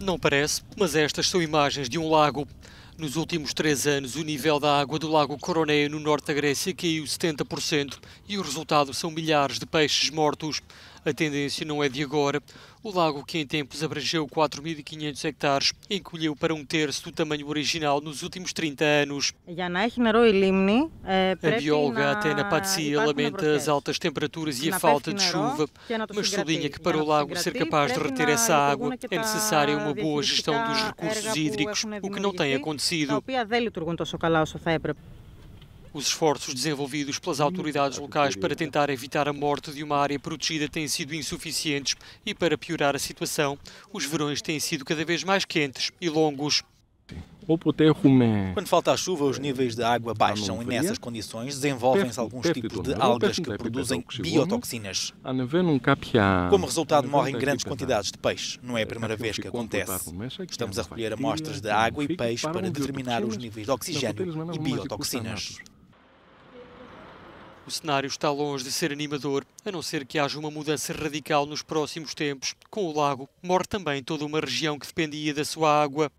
Não parece, mas estas são imagens de um lago. Nos últimos três anos, o nível da água do lago Coroneia, no norte da Grécia, caiu 70% e o resultado são milhares de peixes mortos. A tendência não é de agora. O lago, que em tempos abrangeu 4.500 hectares, encolheu para um terço do tamanho original nos últimos 30 anos. A bióloga Atena Patsia lamenta as altas temperaturas e a falta de chuva, mas sublinha que para o lago ser capaz de reter essa água é necessária uma boa gestão dos recursos hídricos, o que não tem acontecido. Os esforços desenvolvidos pelas autoridades locais para tentar evitar a morte de uma área protegida têm sido insuficientes e, para piorar a situação, os verões têm sido cada vez mais quentes e longos. Quando falta a chuva, os níveis de água baixam e nessas condições desenvolvem-se alguns tipos de algas que produzem biotoxinas. Como resultado, morrem grandes quantidades de peixe. Não é a primeira vez que acontece. Estamos a recolher amostras de água e peixe para determinar os níveis de oxigênio e biotoxinas. O cenário está longe de ser animador, a não ser que haja uma mudança radical nos próximos tempos. Com o lago, morre também toda uma região que dependia da sua água.